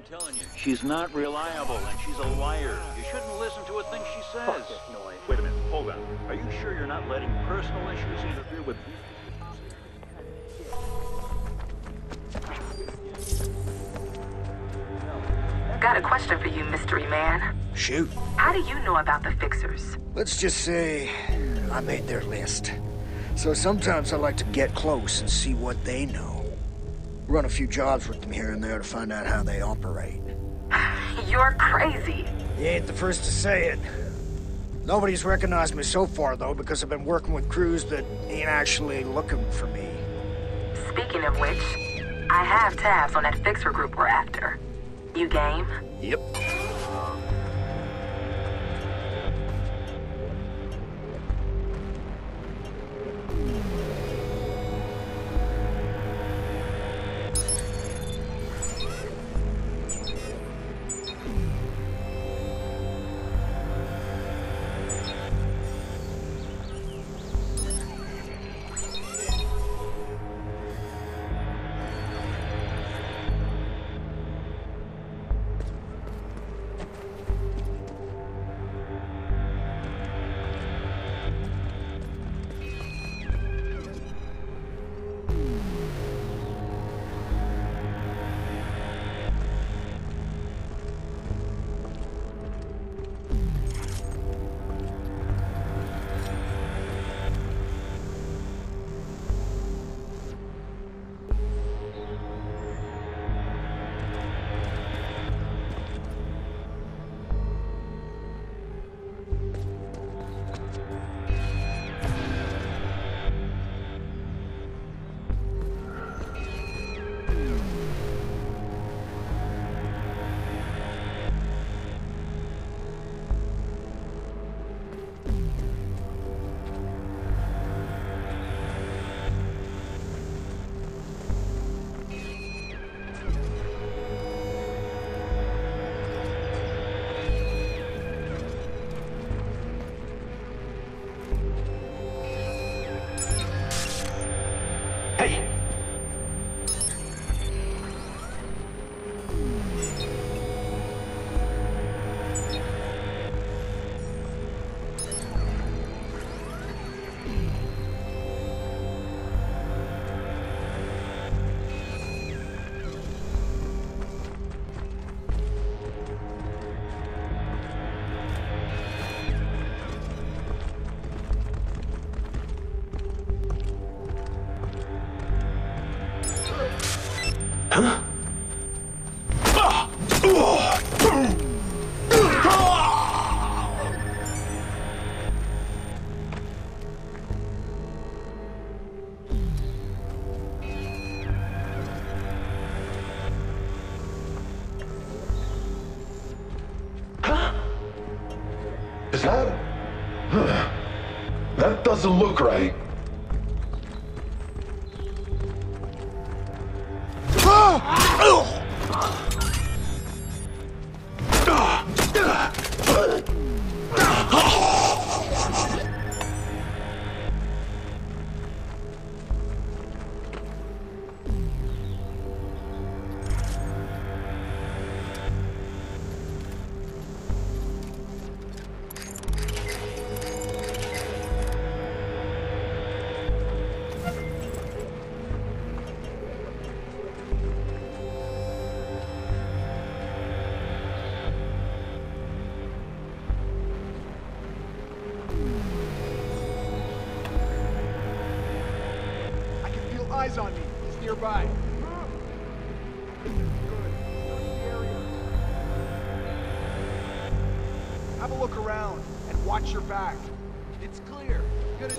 I'm telling you. She's not reliable, and she's a liar. You shouldn't listen to a thing she says. Fuck this noise. Wait a minute, hold on. Are you sure you're not letting personal issues interfere with... Got a question for you, mystery man. Shoot. How do you know about the fixers? Let's just say I made their list. So sometimes I like to get close and see what they know. Run a few jobs with them here and there to find out how they operate. You're crazy. You ain't the first to say it. Nobody's recognized me so far, though, because I've been working with crews that ain't actually looking for me. Speaking of which, I have tabs on that fixer group we're after. You game? Yep. Doesn't look right. Eyes on me. He's nearby. Have a look around and watch your back. It's clear. Good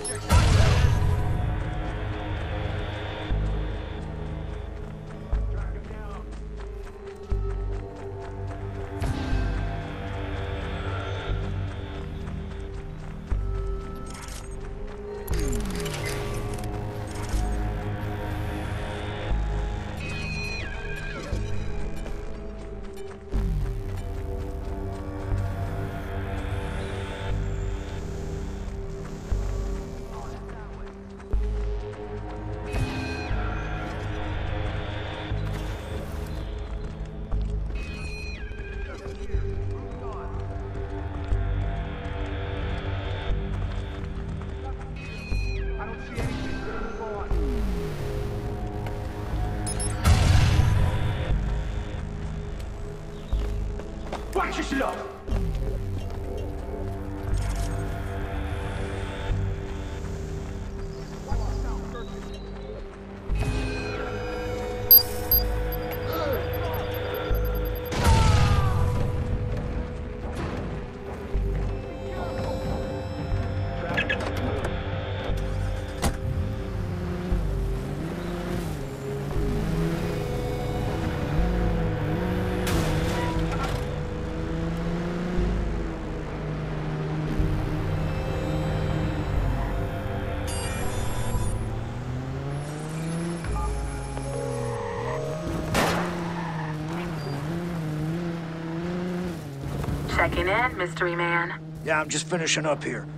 Checking in, mystery man. Yeah, I'm just finishing up here.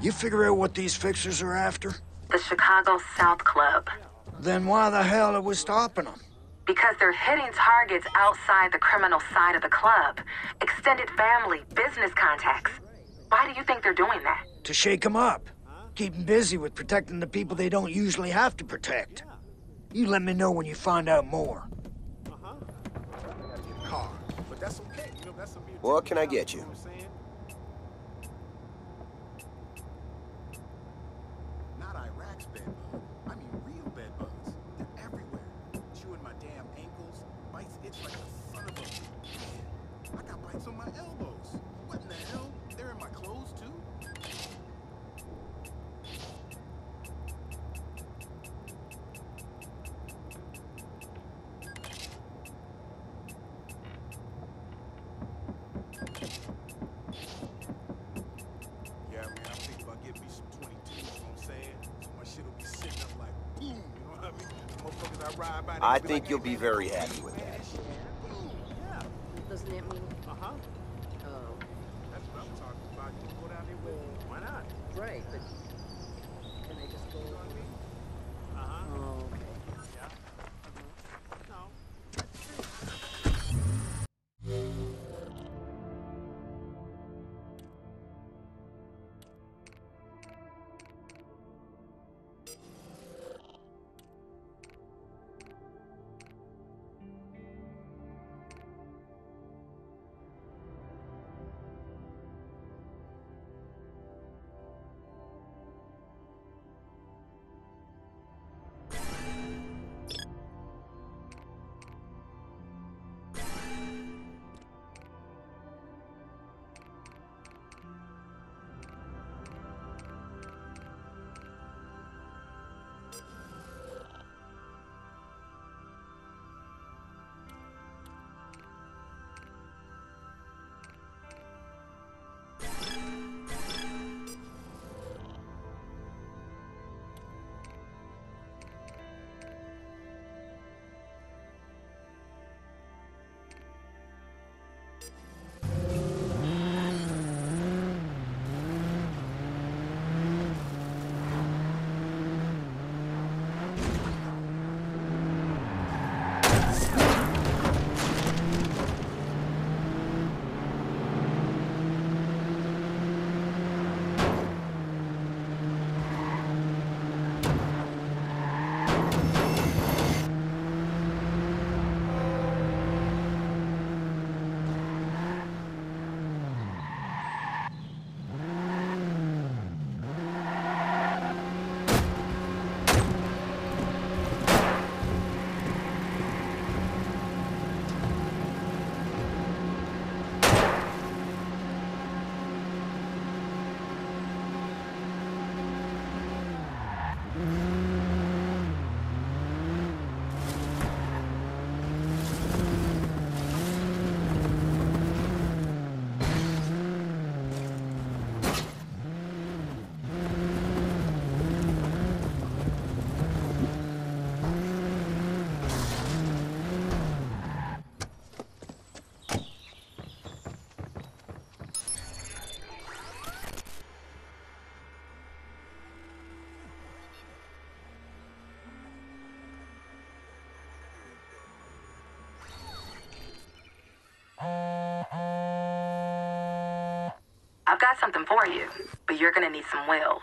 You figure out what these fixers are after? The Chicago South Club. Then why the hell are we stopping them? Because they're hitting targets outside the criminal side of the club. Extended family, business contacts. Why do you think they're doing that? To shake them up. Keep them busy with protecting the people they don't usually have to protect. You let me know when you find out more. car. But that's okay. You know, that's a mere What can I get you? I think you'll be very happy with man, I've got something for you, but you're gonna need some wheels.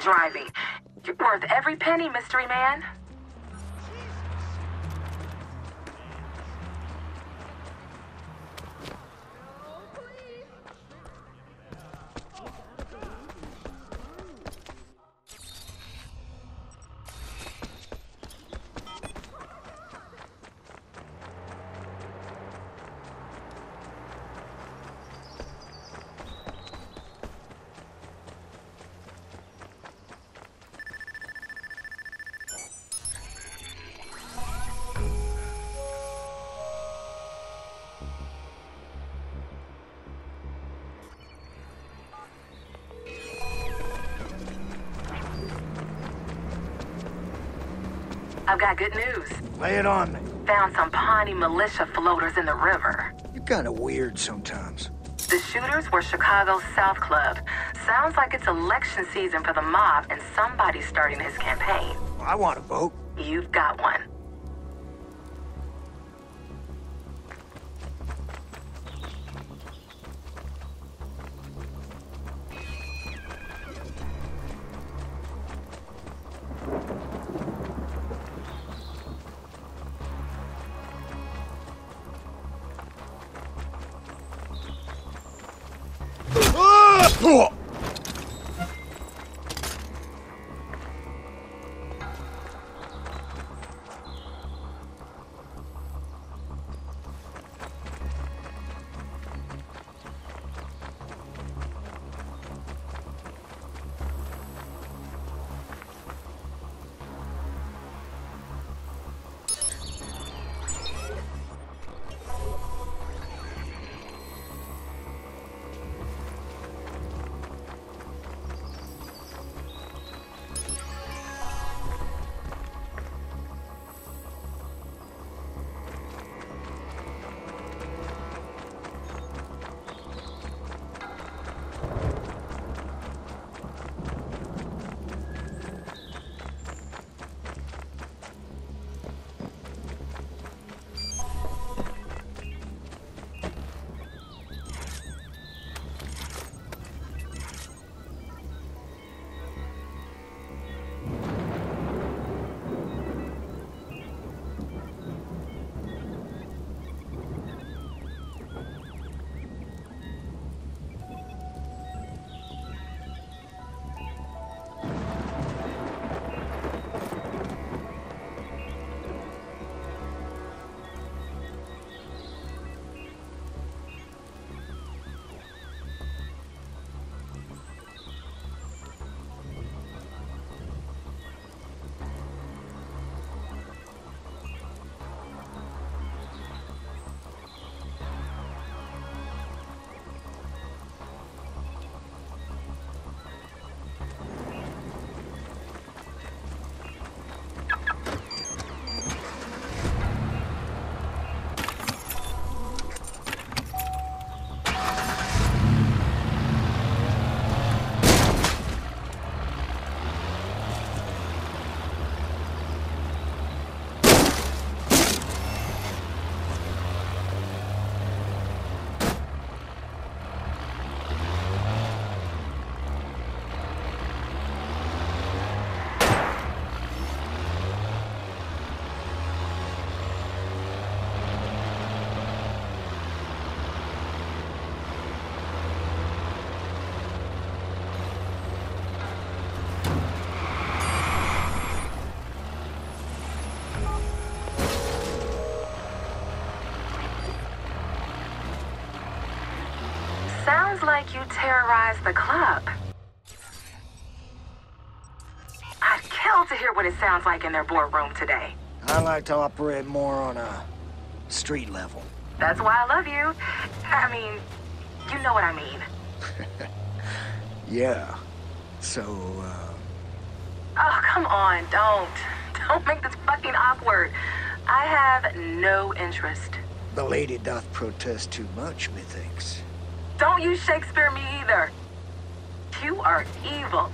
Driving. You're worth every penny, mystery man. I've got good news. Lay it on me. Found some Pawnee militia floaters in the river. You're kind of weird sometimes. The shooters were Chicago's South Club. Sounds like it's election season for the mob and somebody's starting his campaign. I want to vote. You've got Sounds like you terrorized the club. I'd kill to hear what it sounds like in their boardroom today. I like to operate more on a street level. That's why I love you. I mean, you know what I mean. Yeah. So, uh, Oh, come on, don't. Don't make this fucking awkward. I have no interest. the lady doth protest too much, methinks. Don't use Shakespeare me either. You are evil.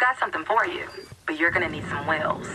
Got something for you, but you're gonna need some wheels.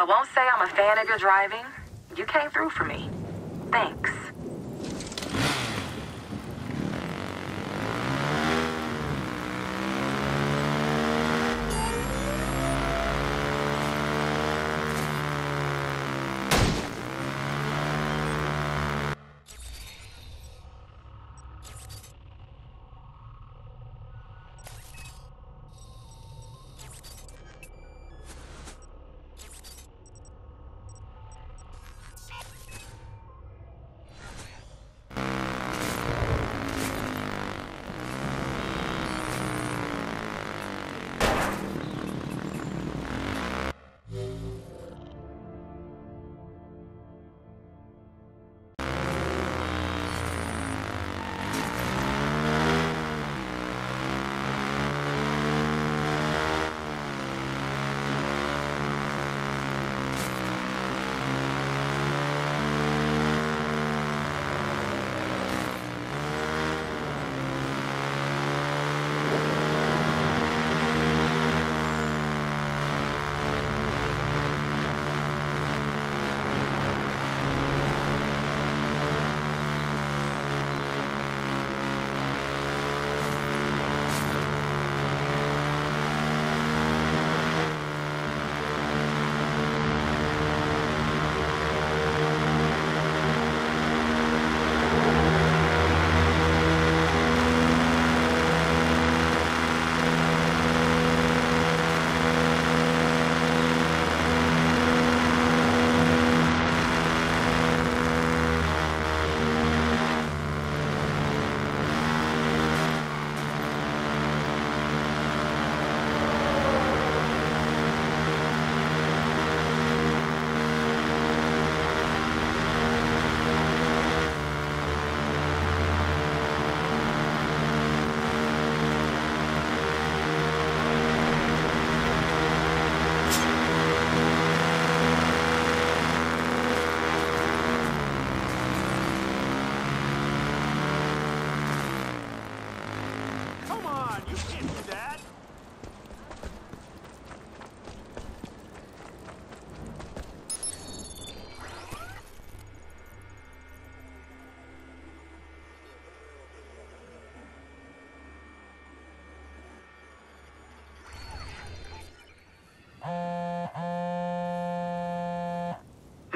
I won't say I'm a fan of your driving, you came through for me.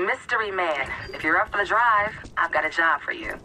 Mystery Man, if you're up for the drive, I've got a job for you.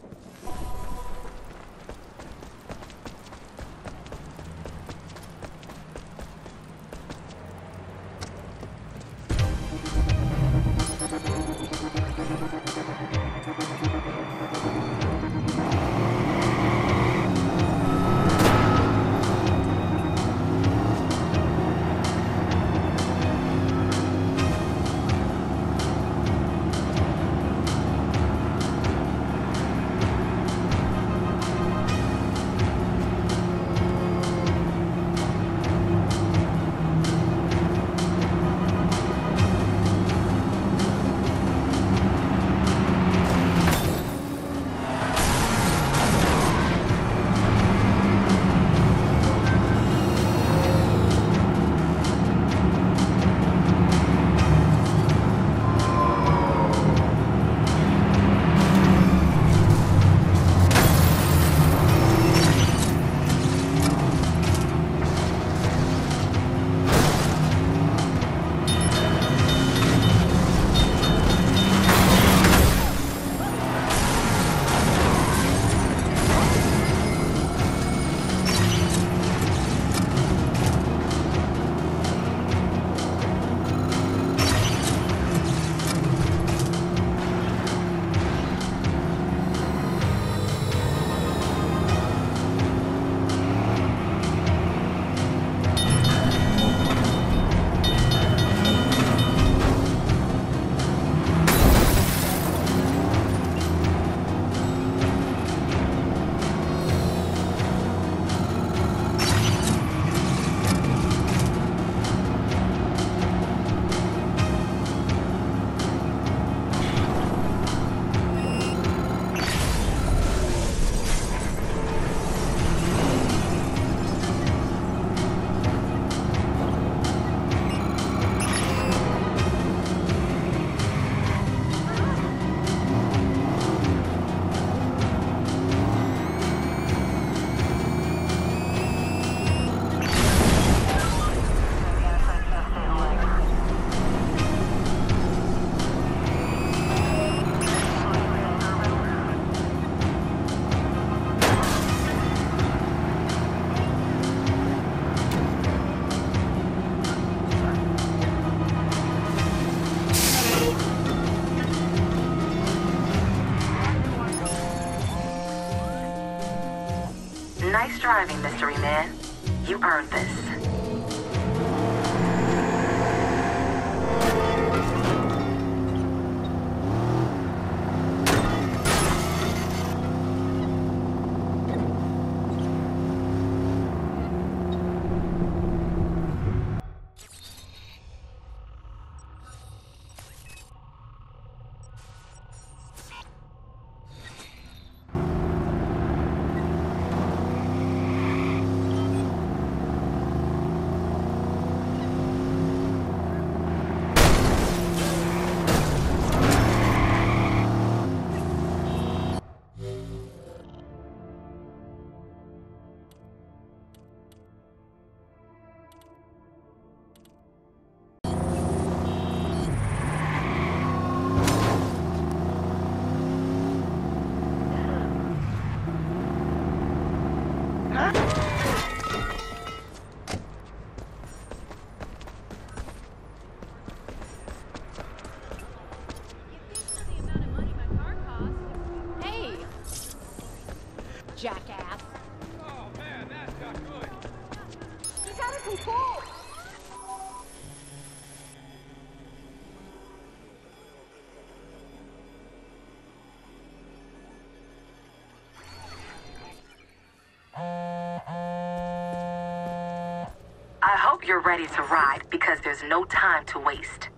Driving, Mystery Man. You earned this. You're ready to ride because there's no time to waste.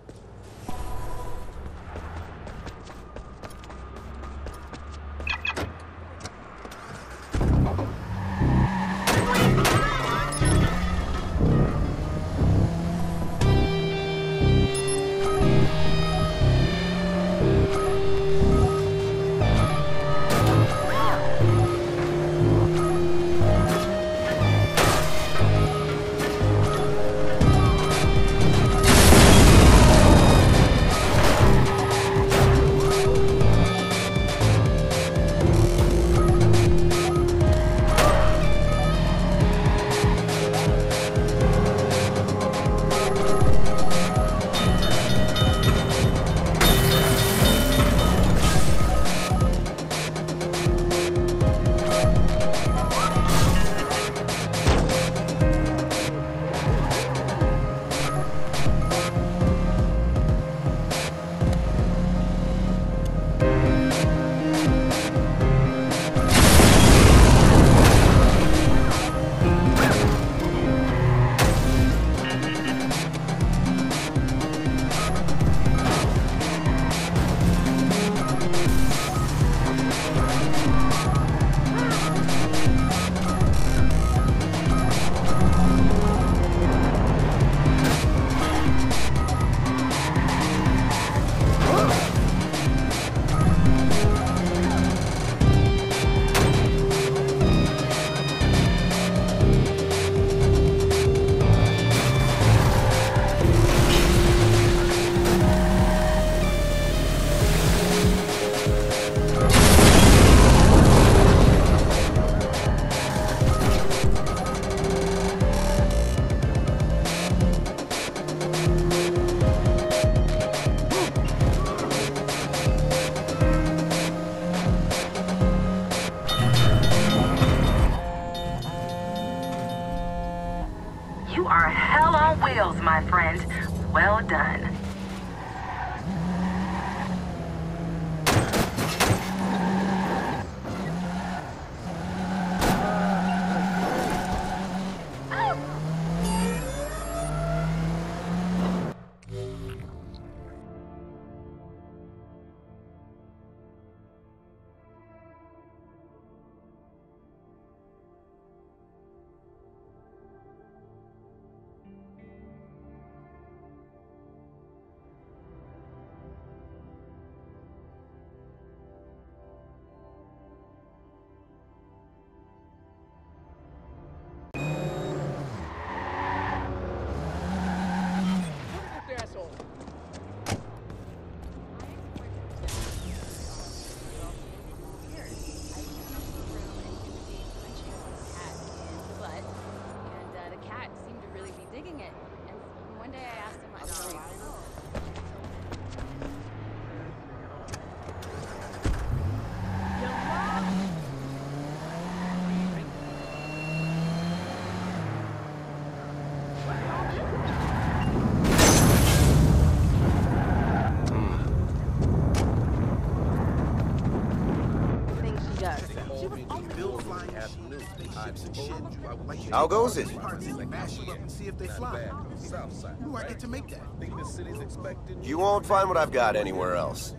How goes it? parts and mash them up and see if they fly. Ooh, I get to make that. You won't find what I've got anywhere else.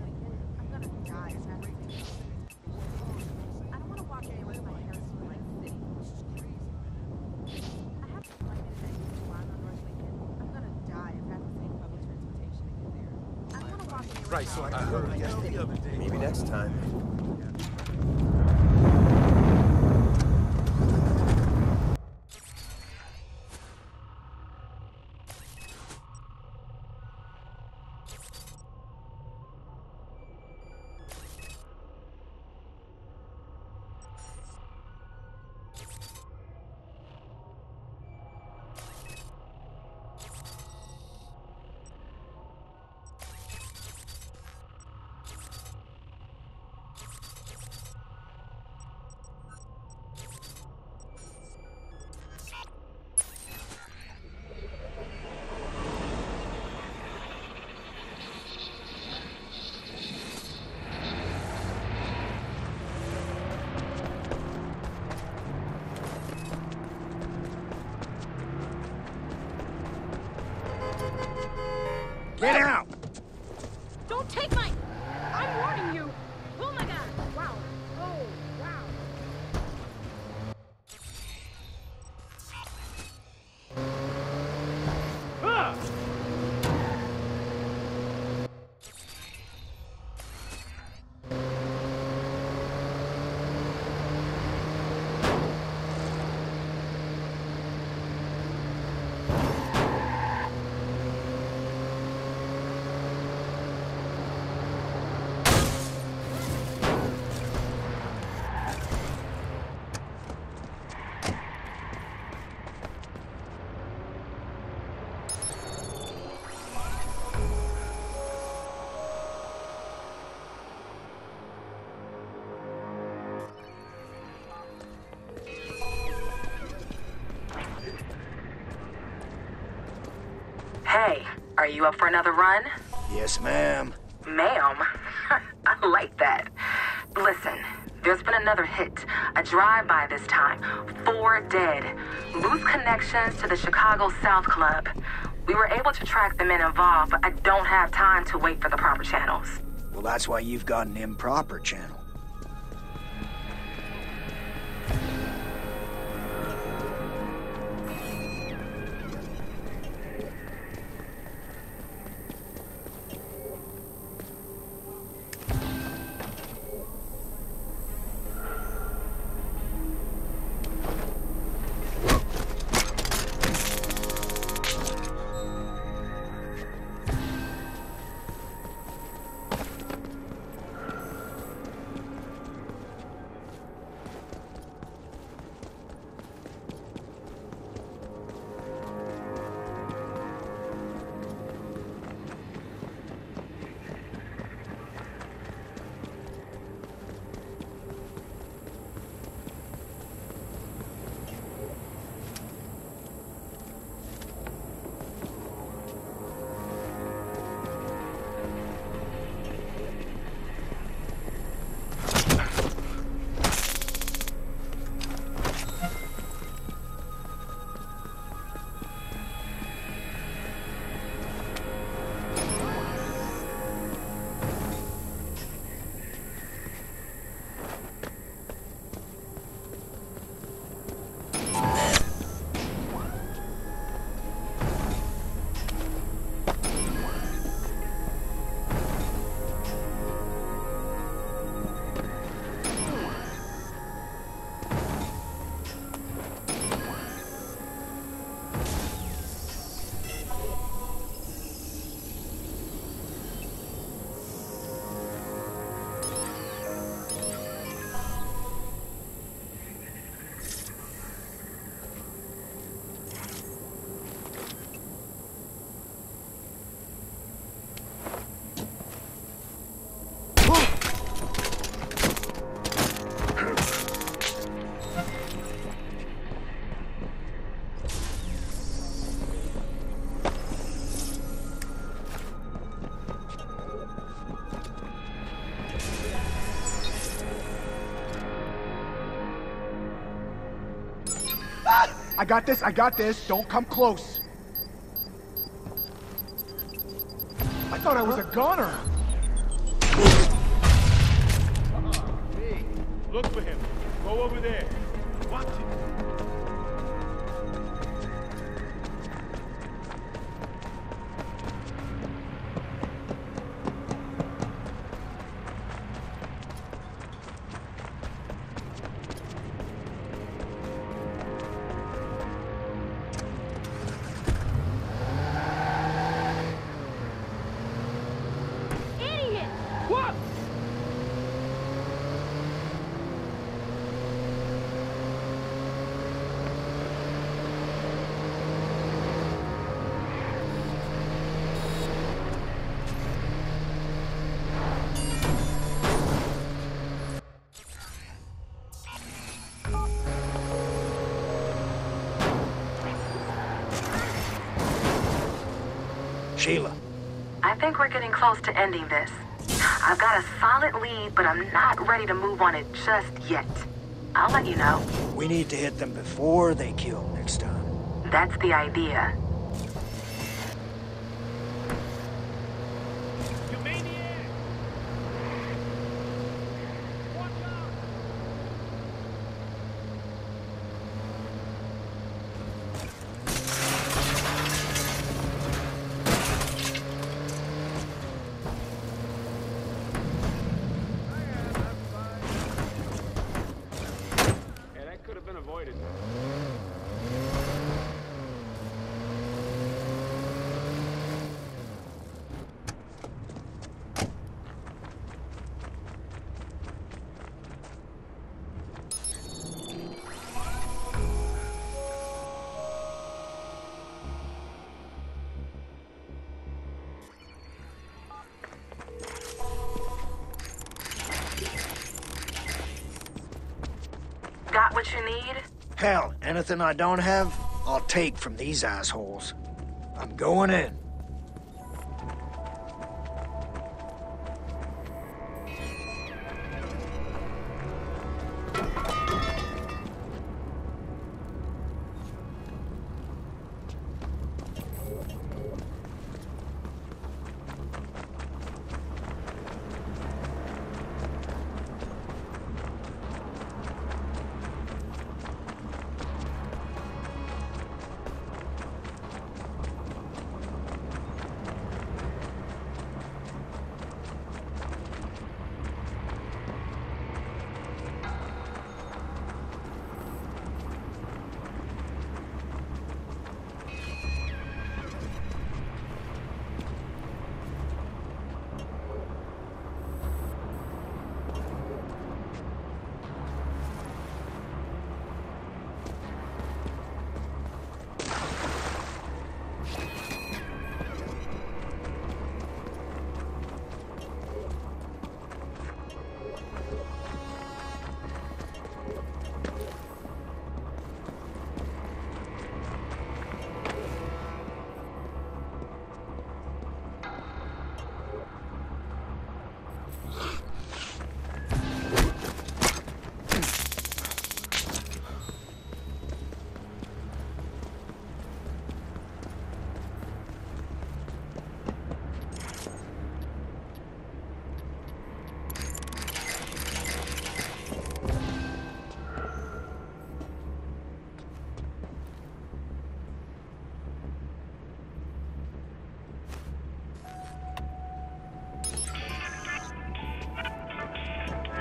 I'm gonna die if that's I don't want Get out! Hey, are you up for another run? Yes, ma'am. Ma'am. I like that. Listen, there's been another hit. A drive-by this time. Four dead. Loose connections to the Chicago South Club. We were able to track the men involved, but I don't have time to wait for the proper channels. Well, that's why you've got an improper channel. I got this, I got this. Don't come close. I thought I was a gunner. Hey, look for him. Go over there. Watch it. Close to ending this. I've got a solid lead, but I'm not ready to move on it just yet. I'll let you know. we need to hit them before they kill next time. That's the idea. Hell, anything I don't have, I'll take from these assholes. I'm going in.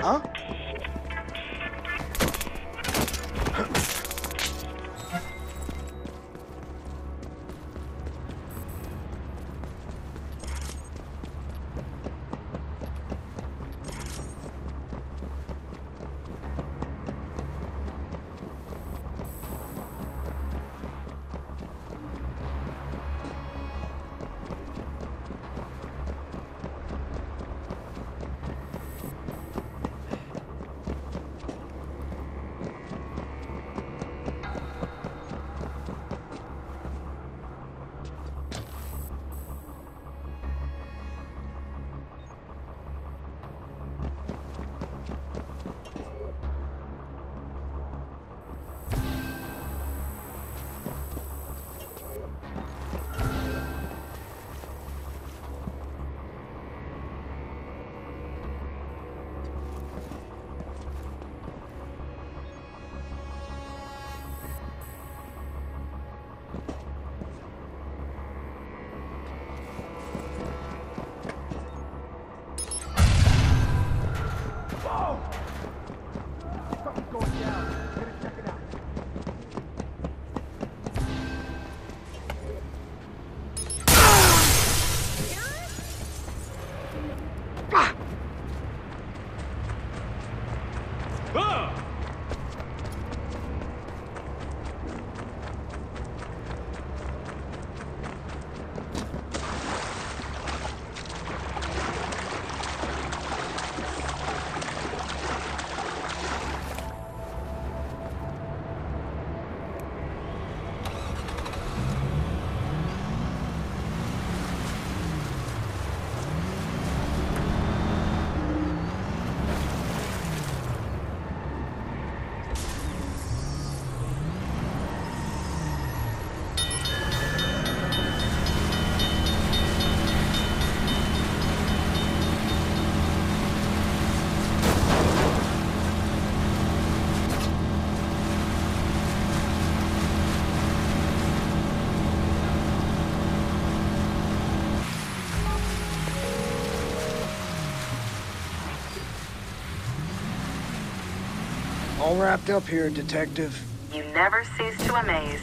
啊？All wrapped up here, Detective. You never cease to amaze.